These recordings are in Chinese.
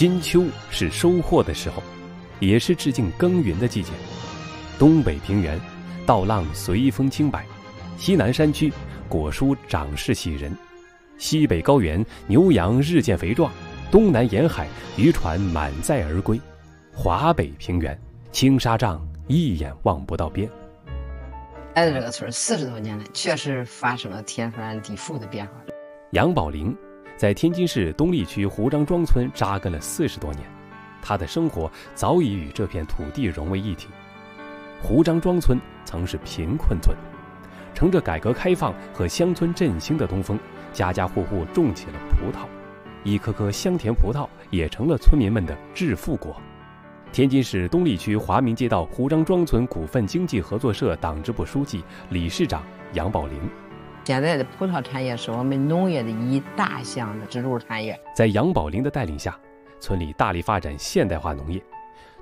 金秋是收获的时候，也是致敬耕耘的季节。东北平原，稻浪随风轻摆；西南山区，果蔬长势喜人；西北高原，牛羊日渐肥壮；东南沿海，渔船满载而归；华北平原，青纱帐一眼望不到边。来到这个村四十多年了，确实发生了天翻地覆的变化。杨宝林在天津市东丽区胡张庄村扎根了四十多年，他的生活早已与这片土地融为一体。胡张庄村曾是贫困村，乘着改革开放和乡村振兴的东风，家家户户种起了葡萄，一颗颗香甜葡萄也成了村民们的致富果。天津市东丽区华明街道胡张庄村股份经济合作社党支部书记、理事长杨宝林。现在的葡萄产业是我们农业的一大项的支柱产业。在杨宝林的带领下，村里大力发展现代化农业，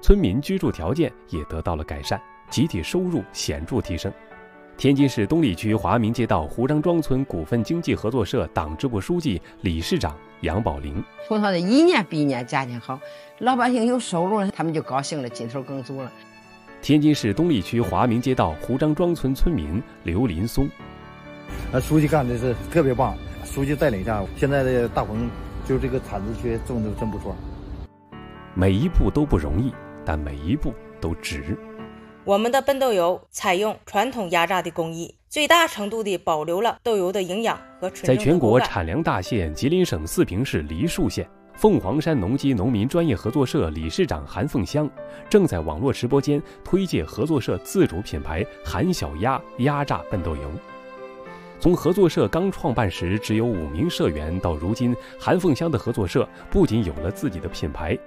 村民居住条件也得到了改善，集体收入显著提升。天津市东丽区华明街道胡张庄村股份经济合作社党支部书记、理事长杨宝林。葡萄的一年比一年价钱好，老百姓有收入了，他们就高兴了，劲头更足了。天津市东丽区华明街道胡张庄村村民刘林松。呃，书记干的是特别棒，书记带领下，现在的大棚就这个产子区种的真不错。每一步都不容易，但每一步都值。我们的笨豆油采用传统压榨的工艺，最大程度地保留了豆油的营养和纯在全国产粮大县吉林省四平市梨树县，凤凰山农机农民专业合作社理事长韩凤香正在网络直播间推介合作社自主品牌“韩小鸭”压榨笨豆油。从合作社刚创办时只有五名社员，到如今韩凤香的合作社不仅有了自己的品牌，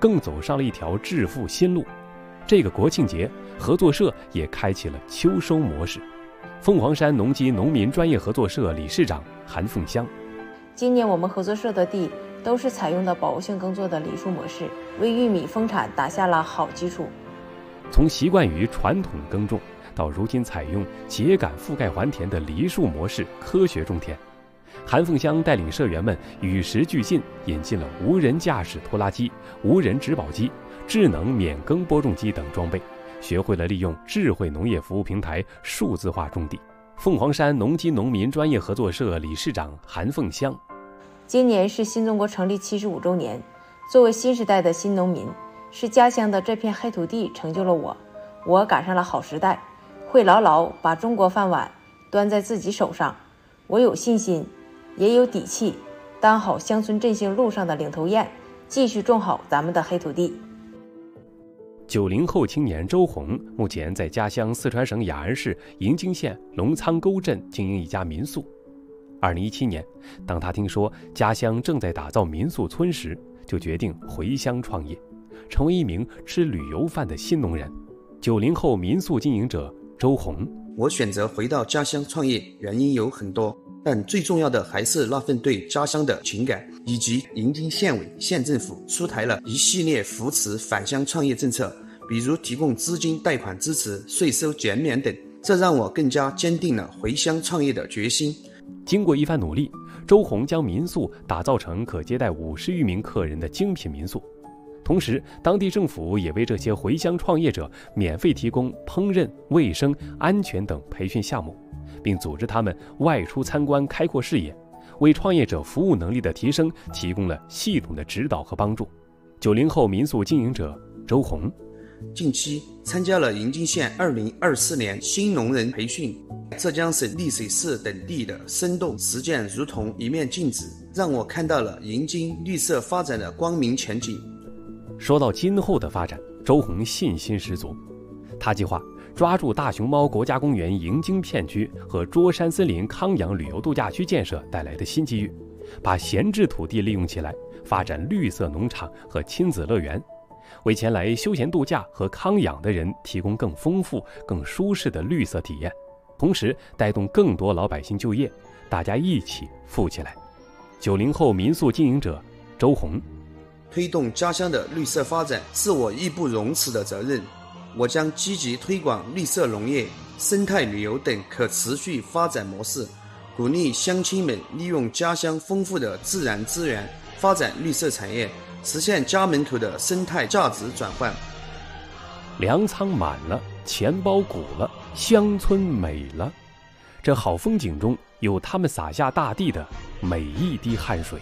更走上了一条致富新路。这个国庆节，合作社也开启了秋收模式。凤凰山农机农民专业合作社理事长韩凤香：今年我们合作社的地都是采用的保护性耕作的梨树模式，为玉米丰产打下了好基础。从习惯于传统耕种，到如今采用秸秆覆盖还田的梨树模式科学种田，韩凤香带领社员们与时俱进，引进了无人驾驶拖拉机、无人植保机。智能免耕播种机等装备，学会了利用智慧农业服务平台数字化种地。凤凰山农机农民专业合作社理事长韩凤香：今年是新中国成立七十五周年，作为新时代的新农民，是家乡的这片黑土地成就了我，我赶上了好时代，会牢牢把中国饭碗端在自己手上。我有信心，也有底气，当好乡村振兴路上的领头雁，继续种好咱们的黑土地。九零后青年周红目前在家乡四川省雅安市营京县龙仓沟镇经营一家民宿。二零一七年，当他听说家乡正在打造民宿村时，就决定回乡创业，成为一名吃旅游饭的新农人。九零后民宿经营者周红：我选择回到家乡创业，原因有很多，但最重要的还是那份对家乡的情感，以及营京县委、县政府出台了一系列扶持返乡创业政策。比如提供资金贷款支持、税收减免等，这让我更加坚定了回乡创业的决心。经过一番努力，周红将民宿打造成可接待五十余名客人的精品民宿。同时，当地政府也为这些回乡创业者免费提供烹饪、卫生、安全等培训项目，并组织他们外出参观，开阔视野，为创业者服务能力的提升提供了系统的指导和帮助。九零后民宿经营者周红。近期参加了营京县2024年新农人培训，浙江省丽水市等地的生动实践如同一面镜子，让我看到了营京绿色发展的光明前景。说到今后的发展，周红信心十足。他计划抓住大熊猫国家公园迎京片区和卓山森林康养旅游度假区建设带来的新机遇，把闲置土地利用起来，发展绿色农场和亲子乐园。为前来休闲度假和康养的人提供更丰富、更舒适的绿色体验，同时带动更多老百姓就业，大家一起富起来。九零后民宿经营者周红，推动家乡的绿色发展是我义不容辞的责任。我将积极推广绿色农业、生态旅游等可持续发展模式，鼓励乡亲们利用家乡丰富的自然资源，发展绿色产业。实现家门口的生态价值转换。粮仓满了，钱包鼓了，乡村美了。这好风景中有他们洒下大地的每一滴汗水。